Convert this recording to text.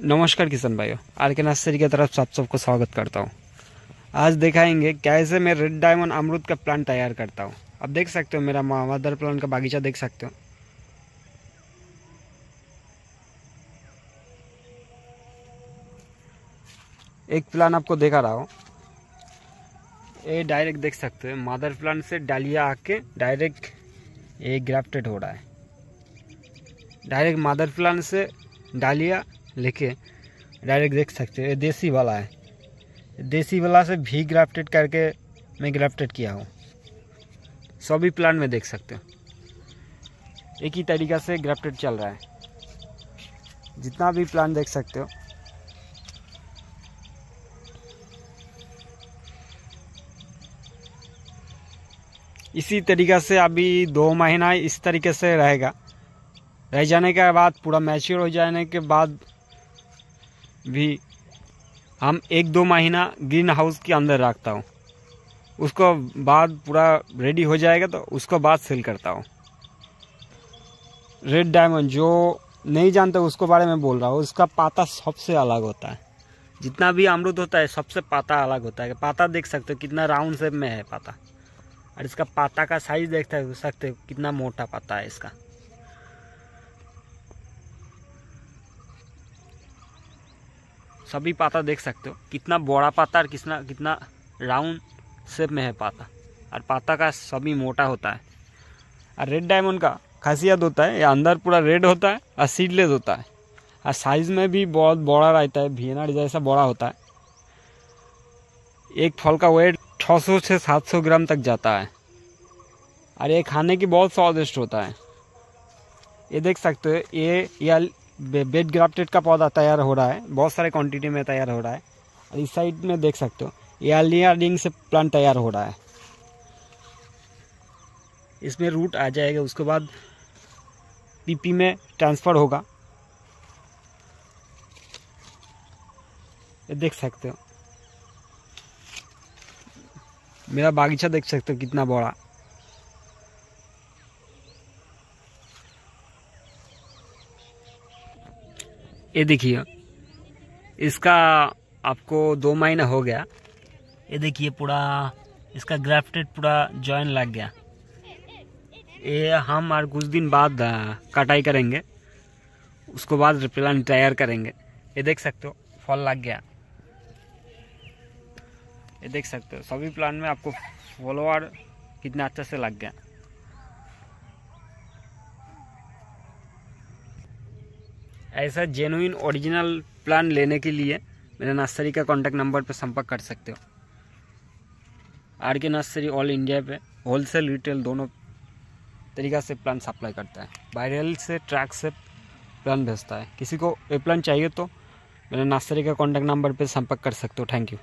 नमस्कार किसान भाइयों आर के नर्सरी की तरफ़ से आप सबको स्वागत करता हूँ। आज दिखाएँगे कैसे मैं रेड डायमंड अमरूद का प्लांट तैयार करता हूँ। अब देख सकते हो मेरा मदर प्लांट का बागीचा देख सकते हो। एक प्लान आपको देखा रहा हूँ। ये डायरेक्ट देख सकते हो मदर प्लांट से डालिया आके डायरेक्ट ये ग्राफ्टेड हो रहा है। डायरेक्ट मदर प्लांट से डालिया लेके डायरेक्ट देख सकते हो, ये देसी वाला है। देसी वाला से भी ग्राफ्टेड करके मैं ग्राफ्टेड किया हूँ। सभी प्लांट में देख सकते हो। एक ही तरीका से ग्राफ्टेड चल रहा है। जितना भी प्लांट देख सकते हो। इसी तरीका से अभी दो महीना इस तरीके से रहेगा। रह जाने के बाद, पूरा मैच्योर हो जाने के बाद भी हम एक दो महीना ग्रीन हाउस के अंदर रखता हूँ। उसको बाद पूरा रेडी हो जाएगा तो उसको बाद सेल करता हूँ। रेड डायमंड जो नहीं जानते उसको बारे में बोल रहा हूँ, उसका पाता सबसे अलग होता है। जितना भी अमरुद होता है, सबसे पाता अलग होता है। पाता देख सकते हो कितना राउंड शेप में है पाता। और इसका पाता का साइज़ देख सकते हो कितना मोटा पाता है इसका। सभी पाता देख सकते हो। कितना बड़ा पाता और कितना कितना राउंड शेप में है पाता। और पाता का सभी मोटा होता है। और रेड डायमंड का खासियत होता है, ये अंदर पूरा रेड होता है और सीडलेस होता है। और साइज़ में भी बहुत बड़ा रहता है वीएनआर जैसा बड़ा होता है। एक फल का वेट 600 से 700 ग्राम तक जाता है। और ये खाने की बहुत स्वादिष्ट होता है। ये देख सकते हो, ये, या बेड ग्राफ्टेड का पौधा तैयार हो रहा है। बहुत सारे क्वांटिटी में तैयार हो रहा है। और इस साइड में देख सकते हो, ये अलिया रिंग से प्लांट तैयार हो रहा है। इसमें रूट आ जाएगा, उसके बाद पीपी में ट्रांसफ़र होगा। ये देख सकते हो। मेरा बागीचा देख सकते हो कितना बड़ा। ये देखिए, इसका आपको दो महीना हो गया। ये देखिए पूरा, इसका ग्राफ्टेड पूरा जॉइन लग गया। ये हम और कुछ दिन बाद कटाई करेंगे। उसको बाद प्लान तैयार करेंगे। ये देख सकते हो, फल लग गया। ये देख सकते हो, सभी प्लान में आपको फॉलोअर कितना अच्छा से लग गया। ऐसा जेनुइन ओरिजिनल प्लान लेने के लिए मेरे नर्सरी का कॉन्टैक्ट नंबर पर संपर्क कर सकते हो। R K nursery all India पे होलसेल रिटेल दोनों तरीका से प्लान सप्लाई करता है। वायरल से ट्रैक से प्लान भेजता है। किसी को ये प्लान चाहिए तो मेरे नर्सरी का कॉन्टैक्ट नंबर पर संपर्क कर सकते हो। Thank you